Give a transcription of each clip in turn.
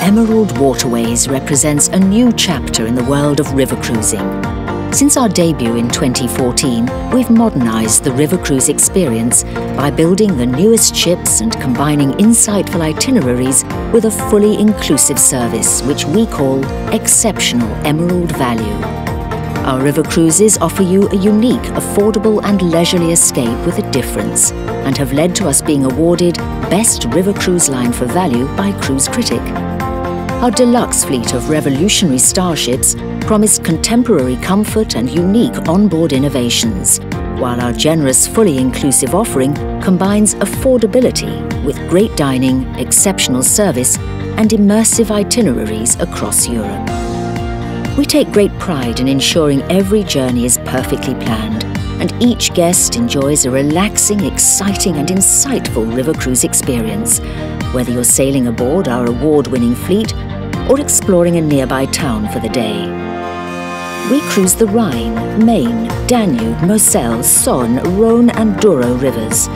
Emerald Waterways represents a new chapter in the world of river cruising. Since our debut in 2014, we've modernised the river cruise experience by building the newest ships and combining insightful itineraries with a fully inclusive service, which we call Exceptional Emerald Value. Our river cruises offer you a unique, affordable and leisurely escape with a difference and have led to us being awarded Best River Cruise Line for Value by Cruise Critic. Our deluxe fleet of revolutionary starships promise contemporary comfort and unique onboard innovations, while our generous, fully inclusive offering combines affordability with great dining, exceptional service and immersive itineraries across Europe. We take great pride in ensuring every journey is perfectly planned and each guest enjoys a relaxing, exciting and insightful river cruise experience, whether you're sailing aboard our award-winning fleet or exploring a nearby town for the day. We cruise the Rhine, Main, Danube, Moselle, Saône, Rhône and Douro rivers,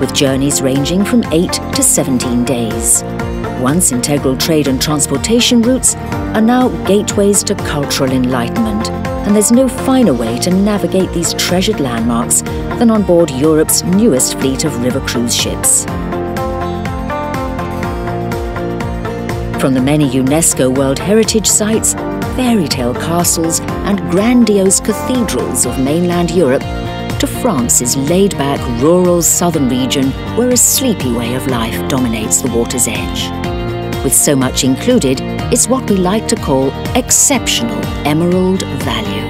with journeys ranging from 8 to 17 days once integral trade and transportation routes, are now gateways to cultural enlightenment, and there's no finer way to navigate these treasured landmarks than on board Europe's newest fleet of river cruise ships. From the many UNESCO World Heritage Sites, fairy tale castles and grandiose cathedrals of mainland Europe to France's laid-back rural southern region where a sleepy way of life dominates the water's edge. With so much included, it's what we like to call exceptional emerald value.